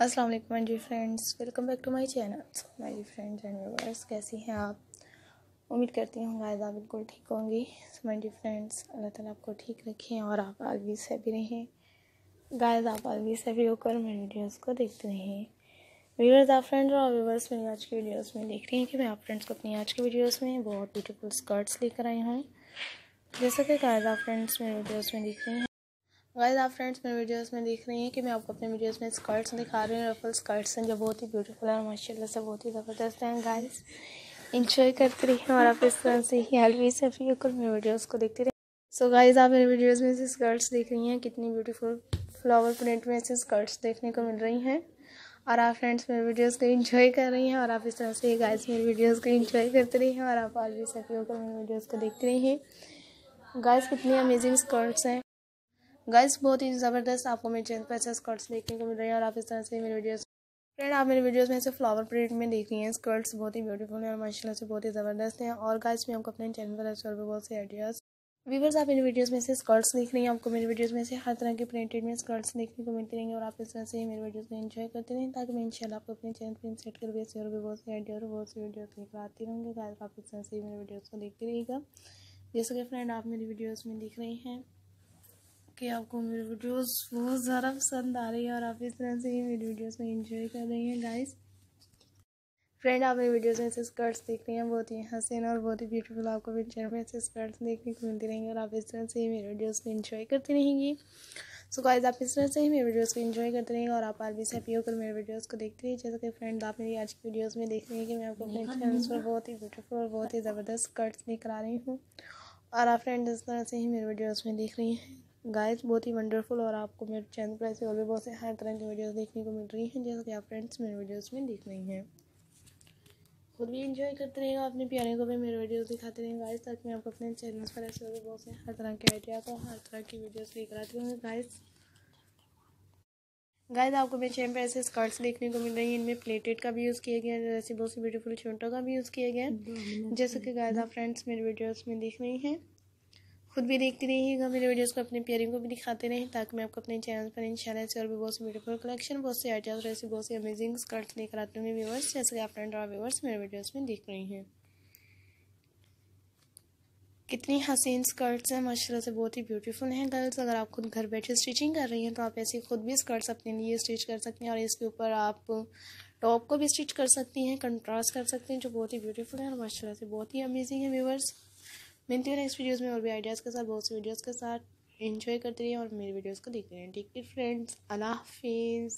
अस्सलाम वालेकुम my dear friends, welcome back to my channel. My dear friends and viewers, कैसी हैं आप? उम्मीद करती हूँ गाइस आप बिल्कुल ठीक होंगी। माय डियर फ्रेंड्स, अल्लाह ताला आपको ठीक रखें और आप आगे से भी रहें। गाइस, आप आगे से भी होकर मेरे वीडियोस को देखते रहें। व्यूअर्स आप फ्रेंड्स और व्यूअर्स मेरी आज की वीडियोस में देख रही हैं कि मैं आप फ्रेंड्स को अपनी आज की वीडियोस में बहुत ब्यूटीफुल स्कर्ट्स लेकर आई हूँ। जैसा कि गाइस, आप फ्रेंड्स मेरे वीडियोस में देख रहे हैं। गाइस आप फ्रेंड्स मेरे वीडियोस में देख रही हैं कि मैं आपको अपने वीडियोस में स्कर्ट्स दिखा रही हूँ। रफल स्कर्ट्स हैं जो बहुत ही ब्यूटीफुल है और माशाल्लाह से बहुत ही ज़बरदस्त हैं। गाइस इंजॉय करते रहिए और आप इस तरह से ही हेल्पी से फ्री होकर मेरे वीडियोस को देखते रहिए। सो गाइस आप मेरे वीडियोस में से स्कर्ट्स देख रही हैं। कितनी ब्यूटीफुल फ्लावर प्रिंट में से स्कर्ट्स देखने को मिल रही हैं। और आप फ्रेंड्स मेरे वीडियोस को एंजॉय कर रही हैं और आप इस तरह से गाइस मेरे वीडियोस को एंजॉय करते रहिए और आप आज भी होकर मेरे वीडियोस को देखते रहिए। गाइस कितनी अमेजिंग स्कर्ट्स हैं। गाइस बहुत ही ज़बरदस्त आपको मेरे चैनल पर ऐसे स्कर्ट्स देखने को मिल रहे हैं और आप इस तरह से मेरे वीडियोस फ्रेंड आप मेरे वीडियोस में से फ्लावर प्रिंट में देख रही हैं। स्कर्ट्स बहुत ही ब्यूटीफुल हैं और माशाल्लाह से बहुत ही ज़बरदस्त हैं। और गाइस मैं आपको अपने चैनल पर ऐसे और बहुत से आइडियाज़ वीवर्स आप मेरे वीडियोस में से स्कर्ट्स देख रही हैं। आपको मेरे वीडियोस में से हर तरह के प्रिंटेड में स्कर्ट्स देखने को मिलती रहेंगे और आप इस तरह से मेरे वीडियोस को एंजॉय करते रहें ताकि मैं इंशाल्लाह आपको अपने चैनल पर सेट कर भी ऐसे और भी बहुत से आइडिया और बहुत सी वीडियोस लेकर आती रहूँगी। आप इस तरह से मेरे वीडियोज़ को देखते रहिएगा। जैसे कि फ्रेंड आप मेरी वीडियोज़ में देख रहे हैं। कि आपको मेरी वीडियोस बहुत ज़्यादा पसंद आ रही है और आप इस तरह से ही मेरी वीडियोस में एंजॉय कर रही हैं गाइस फ्रेंड आप मेरी वीडियोस में ऐसे स्कर्ट्स देख रही हैं बहुत ही हसीन और बहुत ही ब्यूटीफुल आपको मेरे चैनल में ऐसे स्कर्ट्स देखने को मिलती रहेंगी और आप इस तरह से ही मेरी वीडियोज़ को एंजॉय करती रहेंगी. सो गाइज़ आप इस तरह से ही मेरे वीडियोस को एंजॉय करते रहेंगे और आप आज भी हैप्पी होकर मेरे वीडियोस को देखते रहिए. जैसे कि फ्रेंड आप मेरी आज की वीडियोस में देख रही हैं कि मैं आपको अपने चैनल पर बहुत ही ब्यूटीफुल और बहुत ही ज़बरदस्त स्कर्ट्स लेकर आ रही हूँ. और आप फ्रेंड इस तरह से ही मेरे वीडियोज़ में देख रही हैं. गाइस बहुत ही वंडरफुल और आपको मेरे चैनल पर ऐसे और भी बहुत से हर तरह की वीडियोस देखने को मिल रही हैं जैसे कि आप फ्रेंड्स मेरे वीडियोस में देख रही हैं। खुद भी इंजॉय करते रहेगा अपने प्यारे को भी मेरे वीडियोस दिखाते रहेंगे गाइस ताकि मैं आपको अपने चैनल पर ऐसे और भी बहुत से हर तरह के आइडिया को हर तरह की वीडियोज़ लेकर आती हूँ गाइस गाइस आपको मेरे चैनल पर ऐसे स्कर्ट्स देखने को मिल रही हैं इनमें प्लेटेड का भी यूज़ किया गया है जैसे बहुत सी ब्यूटीफुल छोटों का भी यूज़ किया गया है। जैसे कि गाइस आप फ्रेंड्स मेरे वीडियोस में देख रही हैं। खुद भी देखती रहिएगा, मेरे वीडियोस को अपने प्यारियों को भी दिखाते रहें, ताकि मैं आपको अपने चैनल पर इंशाल्लाह से और भी बहुत से ब्यूटीफुल कलेक्शन बहुत से आइडियाज़ ऐसे बहुत से अमेजिंग स्कर्ट्स लेकर आते होंगे व्यूवर्स जैसे कि आप फ्रेंड और व्यूवर्स मेरे वीडियोस में देख रही हैं। कितनी हसीन स्कर्ट्स हैं, माशाल्लाह से बहुत ही ब्यूटीफुल हैं गर्ल्स अगर आप खुद घर बैठे स्टिचिंग कर रही हैं तो आप ऐसे खुद भी स्कर्ट्स अपने लिए स्टिच कर सकती हैं और इसके ऊपर आप टॉप को भी स्टिच कर सकती हैं कंट्रास्ट कर सकते हैं, जो बहुत ही ब्यूटीफुल है और माशाल्लाह से बहुत ही अमेजिंग है व्यूवर्स मिलती हूँ नेक्स्ट वीडियोज़ में और भी आइडियाज़ के साथ, बहुत से वीडियोज़ के साथ। इन्जॉय करते रहिए और मेरी वीडियोज़ को देखते रहें ठीक है फ्रेंड्स अल्लाह हाफिज़